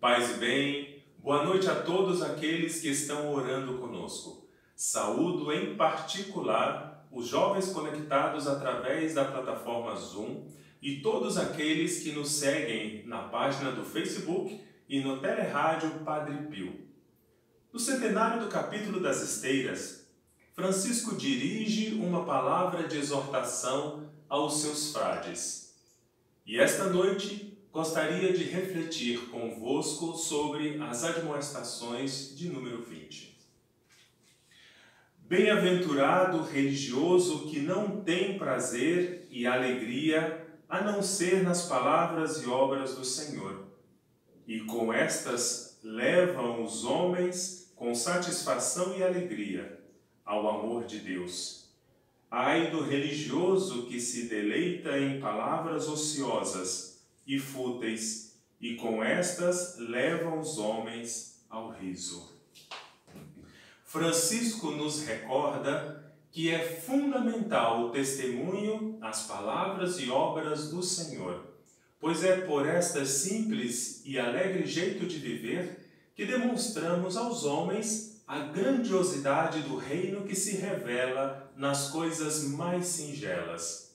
Paz e bem, boa noite a todos aqueles que estão orando conosco. Saúdo em particular os jovens conectados através da plataforma Zoom e todos aqueles que nos seguem na página do Facebook e no Telerádio Padre Pio. No centenário do capítulo das Esteiras, Francisco dirige uma palavra de exortação aos seus frades. E esta noite gostaria de refletir convosco sobre as admoestações de número 20. Bem-aventurado religioso que não tem prazer e alegria a não ser nas palavras e obras do Senhor, e com estas levam os homens com satisfação e alegria ao amor de Deus. Ai do religioso que se deleita em palavras ociosas e fúteis, e com estas levam os homens ao riso. Francisco nos recorda que é fundamental o testemunho às palavras e obras do Senhor, pois é por esta simples e alegre jeito de viver que demonstramos aos homens a grandiosidade do reino que se revela nas coisas mais singelas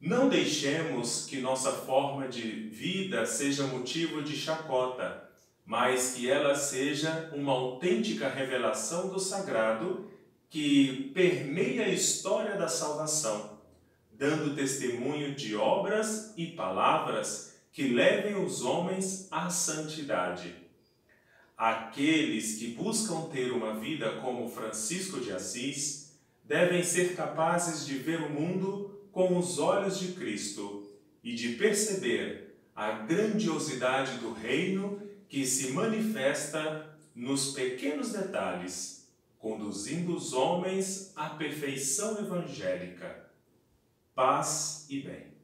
não deixemos que nossa forma de vida seja motivo de chacota, mas que ela seja uma autêntica revelação do sagrado que permeia a história da salvação, dando testemunho de obras e palavras que levem os homens à santidade. Aqueles que buscam ter uma vida como Francisco de Assis devem ser capazes de ver o mundo com os olhos de Cristo e de perceber a grandiosidade do reino que se manifesta nos pequenos detalhes, conduzindo os homens à perfeição evangélica. Paz e bem.